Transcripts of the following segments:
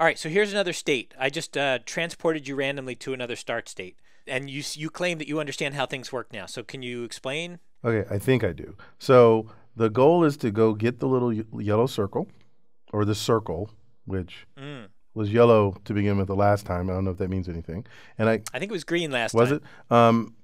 All right, so here's another state. I just uh, transported you randomly to another start state, and you you claim that you understand how things work now. So can you explain? Okay, I think I do. So the goal is to go get the little yellow circle, or the circle, which Mm. was yellow to begin with the last time. I don't know if that means anything. And I I think it was green last time. was time. it? Um,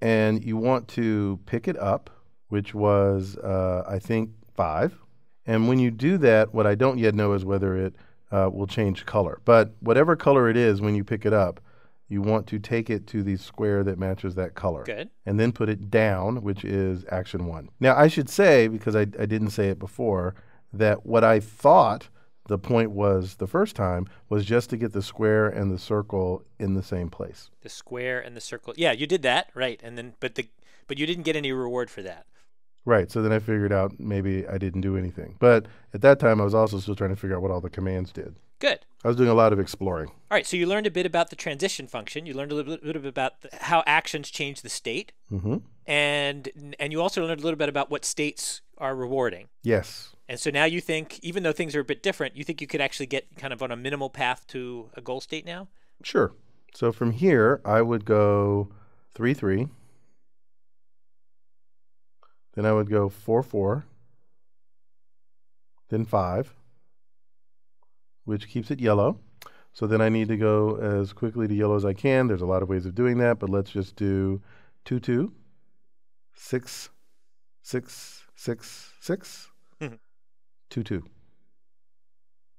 and you want to pick it up, which was uh, I think five. And when you do that, what I don't yet know is whether it uh, will change color. But whatever color it is, when you pick it up, you want to take it to the square that matches that color Good. and then put it down, which is action one. Now, I should say, because I, I didn't say it before, that what I thought the point was the first time was just to get the square and the circle in the same place. The square and the circle. Yeah, you did that right, and then but the but you didn't get any reward for that. Right. So then I figured out maybe I didn't do anything. But at that time, I was also still trying to figure out what all the commands did. Good. I was doing a lot of exploring. All right, so you learned a bit about the transition function. You learned a little bit about the, how actions change the state, Mm-hmm. and and you also learned a little bit about what states are rewarding. Yes. And so now you think, even though things are a bit different, you think you could actually get kind of on a minimal path to a goal state now. Sure. So from here, I would go 3 3. Then I would go 4 4. Then 5, which keeps it yellow. So then I need to go as quickly to yellow as I can. There's a lot of ways of doing that, but let's just do 2 2, 6, 6, 6, 6, Mhm. 2 2.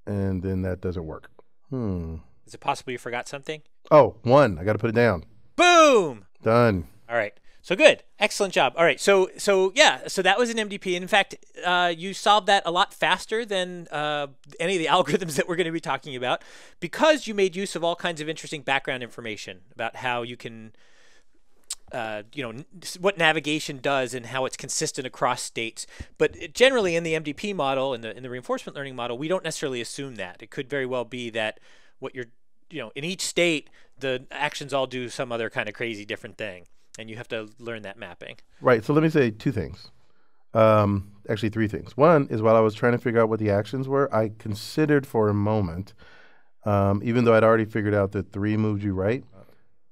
And then that doesn't work. Hmm. Is it possible you forgot something? Oh, one. I got to put it down. Boom! Done. All right. So good. Excellent job. All right. So so yeah. So that was an MDP. In fact, uh, you solved that a lot faster than uh, any of the algorithms that we're going to be talking about because you made use of all kinds of interesting background information about how you can. Uh, you know what navigation does and how it's consistent across states, but generally in the MDP model in the in the reinforcement learning model, we don't necessarily assume that. It could very well be that what you're you know in each state the actions all do some other kind of crazy different thing and you have to learn that mapping Right. So let me say two things. Um, actually, three things. One is while I was trying to figure out what the actions were, I considered for a moment, um, even though I'd already figured out that three moved you right,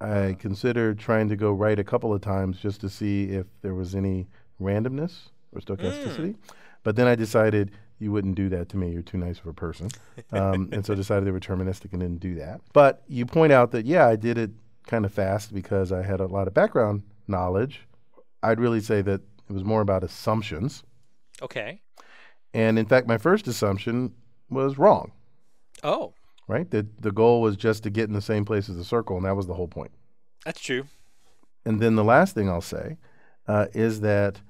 I considered trying to go right a couple of times just to see if there was any randomness or stochasticity. But then I decided you wouldn't do that to me. You're too nice of a person. Um, and so decided they were deterministic and didn't do that. But you point out that, yeah, I did it kind of fast because I had a lot of background knowledge. I'd really say that it was more about assumptions. okay And in fact, my first assumption was wrong, oh right? That the goal was just to get in the same place as the circle, and that was the whole point. that's true And then the last thing I'll say uh, is that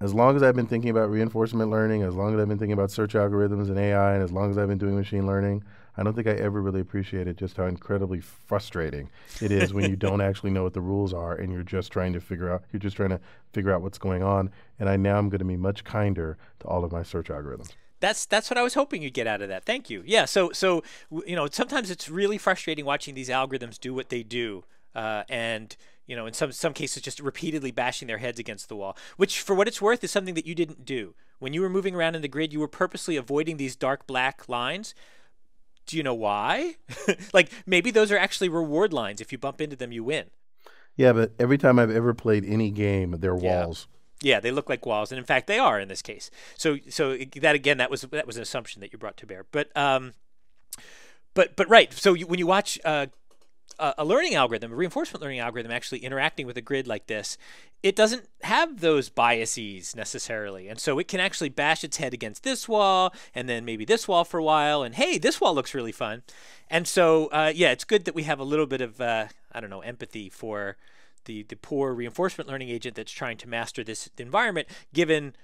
as long as I've been thinking about reinforcement learning, as long as I've been thinking about search algorithms and AI, and as long as I've been doing machine learning, I don't think I ever really appreciated just how incredibly frustrating it is when you don't actually know what the rules are and you're just trying to figure out you're just trying to figure out what's going on. And I now I'm going to be much kinder to all of my search algorithms. that's that's what i was hoping you'd get out of that thank you yeah so so you know sometimes it's really frustrating watching these algorithms do what they do uh, and you know in some some cases just repeatedly bashing their heads against the wall which for what it's worth is something that you didn't do when you were moving around in the grid you were purposely avoiding these dark black lines do you know why like maybe those are actually reward lines if you bump into them you win Yeah, but every time I've ever played any game, they're Yeah. walls. Yeah, they look like walls, and in fact, they are in this case. So, so that again, that was that was an assumption that you brought to bear. But, um, but but right. So you, when you watch uh, a, learning algorithm, a reinforcement learning algorithm, actually interacting with a grid like this, it doesn't have those biases necessarily, and so it can actually bash its head against this wall, and then maybe this wall for a while, and hey, this wall looks really fun. And so, uh, yeah, it's good that we have a little bit of uh, I don't know empathy for the the poor reinforcement learning agent that's trying to master this environment, given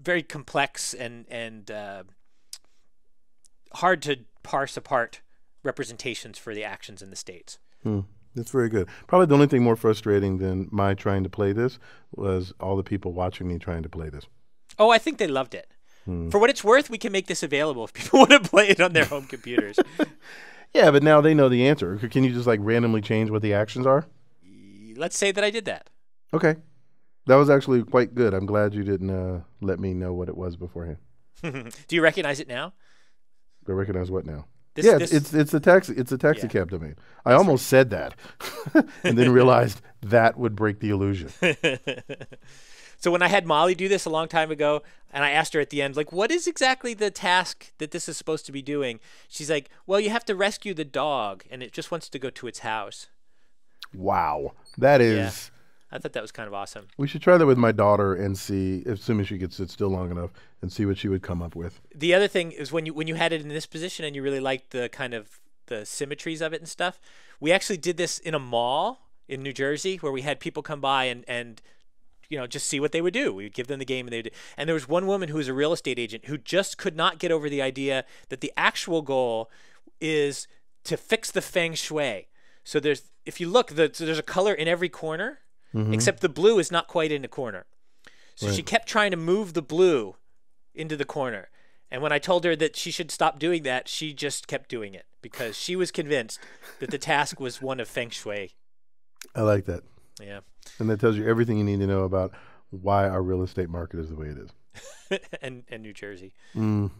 very complex and and uh, hard to parse apart representations for the actions in the states. Hmm. That's very good. Probably the only thing more frustrating than my trying to play this was all the people watching me trying to play this. Oh, I think they loved it. Hmm. For what it's worth, we can make this available if people want to play it on their home computers. Yeah, but now they know the answer. Can you just like randomly change what the actions are? Let's say that I did that. Okay. That was actually quite good. I'm glad you didn't uh, let me know what it was beforehand. Do you recognize it now? Do I recognize what now? This, yeah, this, it's it's a taxi it's a taxi Yeah. cab domain. I almost said that, and then realized that would break the illusion. so when I had Molly do this a long time ago, and I asked her at the end, like, what is exactly the task that this is supposed to be doing? She's like, well, you have to rescue the dog, and it just wants to go to its house. Wow, that is. I thought that was kind of awesome. We should try that with my daughter and see, assuming she could sit still long enough, and see what she would come up with. The other thing is when you when you had it in this position and you really liked the kind of the symmetries of it and stuff. We actually did this in a mall in New Jersey where we had people come by and and you know just see what they would do. We would give them the game and they would. And there was one woman who was a real estate agent who just could not get over the idea that the actual goal is to fix the feng shui. So there's if you look, the, so there's a color in every corner, except the blue is not quite in the corner. So she kept trying to move the blue into the corner. And when I told her that she should stop doing that, she just kept doing it because she was convinced that the task was one of feng shui. I like that, Yeah. and that tells you everything you need to know about why our real estate market is the way it is. and and New Jersey. Mm.